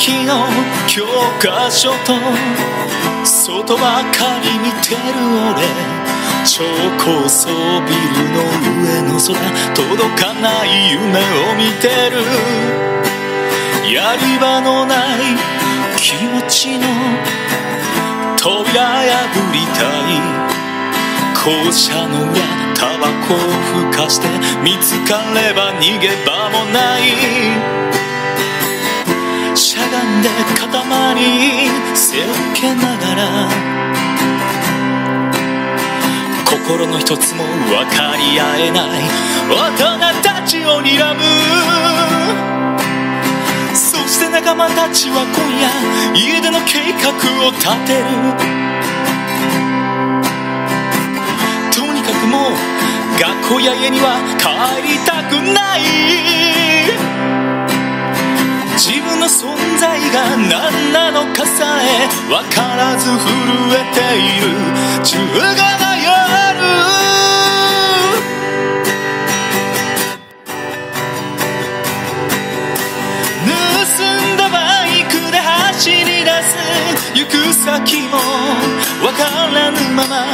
きの教科書と外ばかり見てる俺。超高層ビルの上の空届かない夢を見てる。やり場のない気持ちの扉破りたい。校舎の裏タバコをふかして見つかれば逃げ場もない。がんで塊背を受けながら心の一つも分かり合えない。大人たちを睨む。そして仲間たちは今夜家出の計画を立てる。とにかくもう学校や家には帰りたくない。さえ分からず震えている中華な夜。盗んだバイクで走り出す行く先も分からぬまま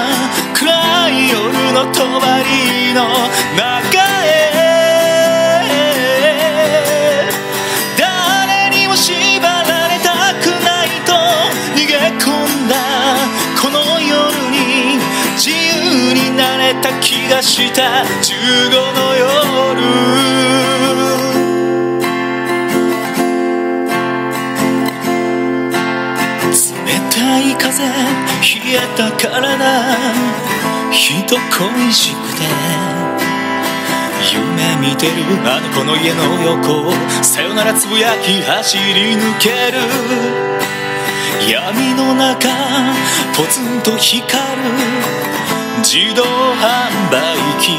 暗い夜の帳の中た気がした15の夜冷たい風冷えた体人恋しくて夢見てるあの子の家の横さよならつぶやき走り抜ける闇の中ポツンと光る自動販売機。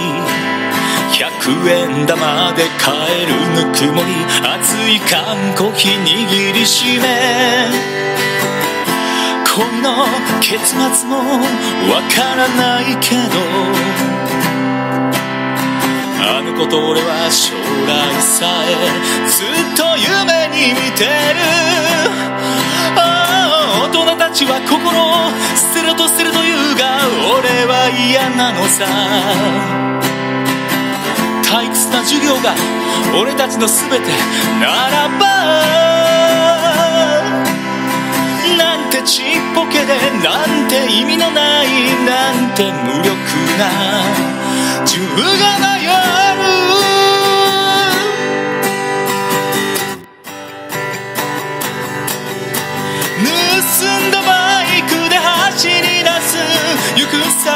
100円玉で買えるぬくもり熱い缶コーヒー握りしめ。恋の結末もわからないけどあの子と俺は将来さえずっと夢に見てる。ああ大人たちは心を嫌なのさ。退屈な授業が俺たちの全てならばなんてちっぽけでなんて意味のないなんて無力な中華な夜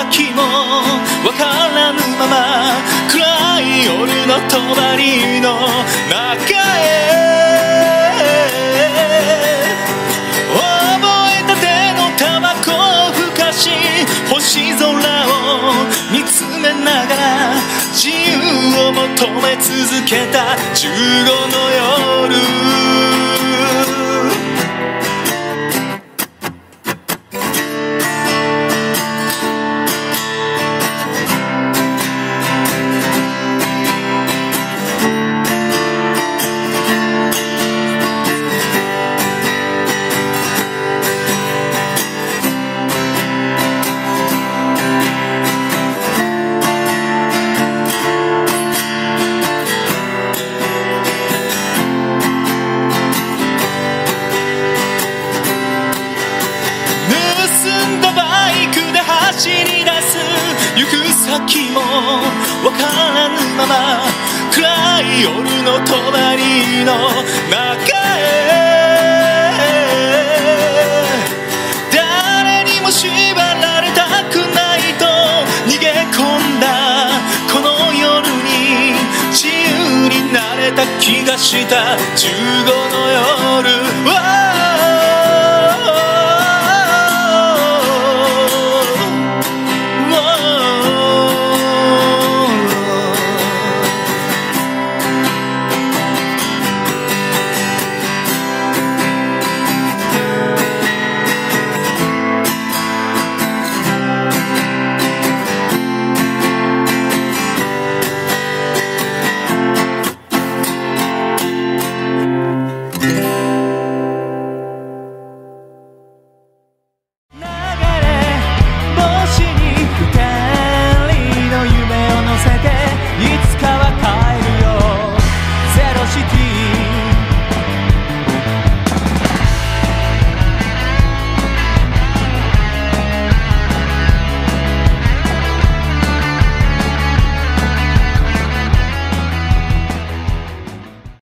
先もわからぬまま暗い夜の帳の中へ。覚えたてのタバコをふかし星空を見つめながら自由を求め続けた15の夜先もわからぬまま暗い夜の帳の中へ誰にも縛られたくないと逃げ込んだこの夜に自由になれた気がした15の夜は